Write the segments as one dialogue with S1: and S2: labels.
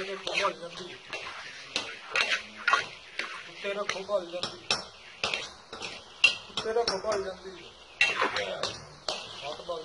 S1: ਤੇਰੇ ਕੋਲ ਜਾਂਦੀ। ਤੇਰੇ ਕੋਲ ਜਾਂਦੀ। ਤੇਰੇ ਕੋਲ ਜਾਂਦੀ। ਹੱਥ ਬਲ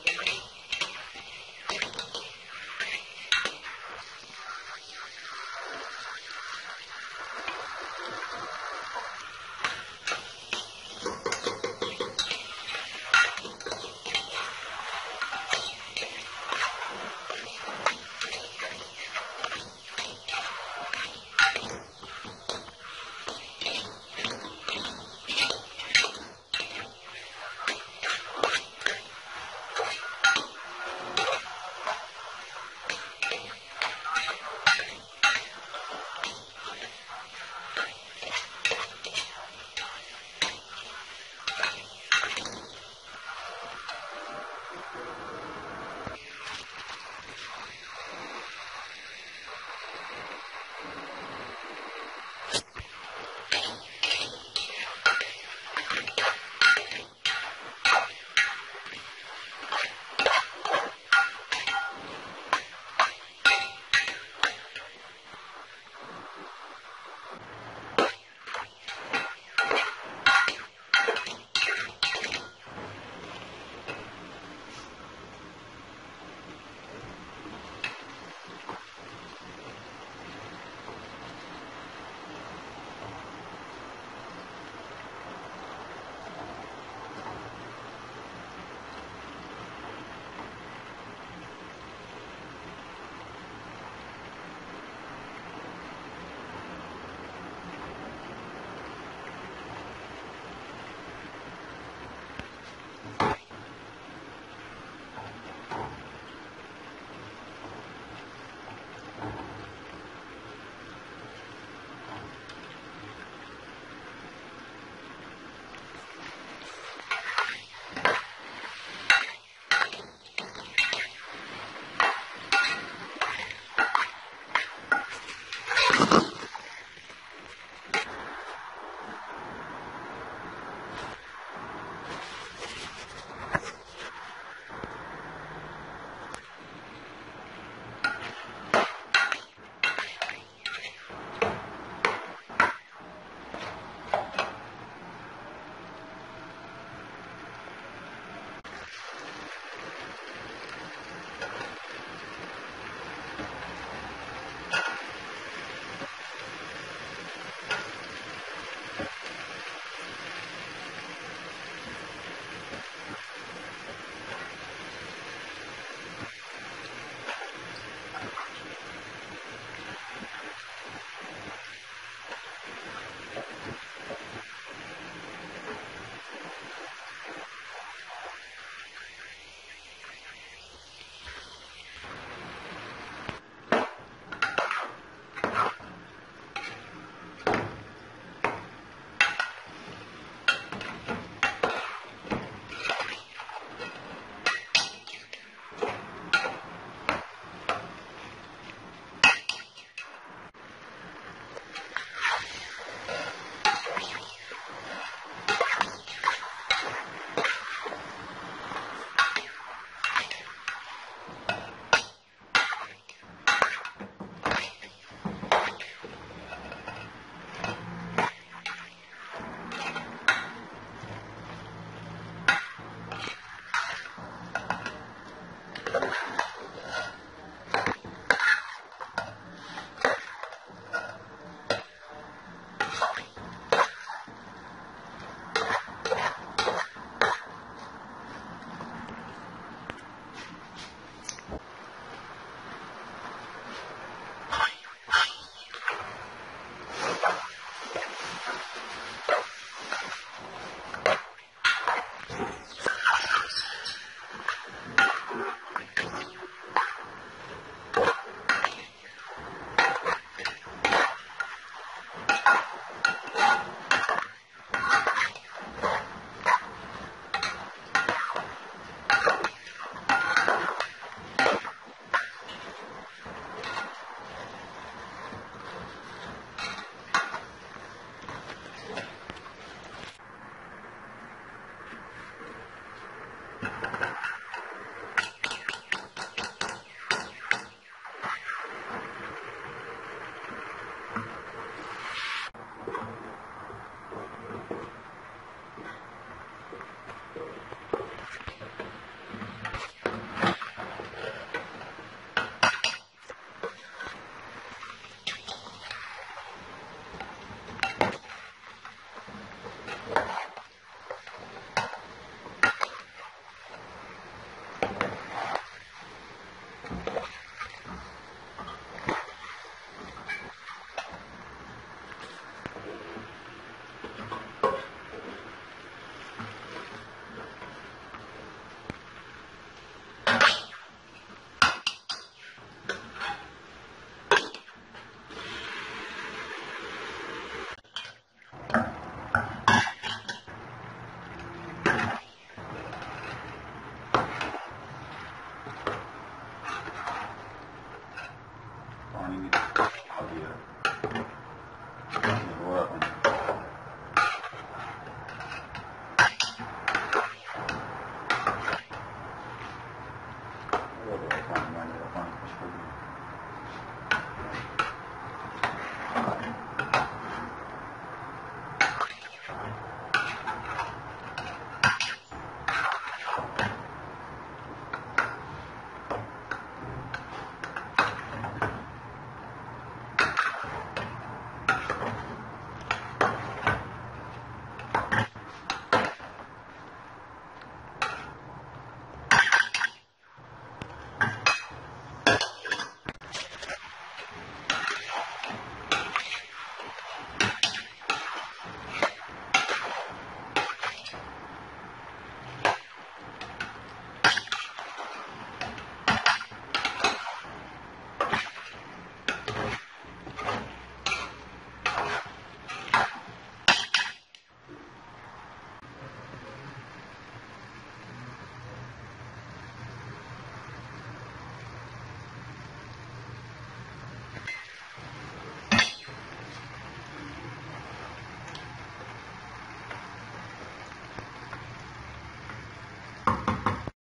S1: morning.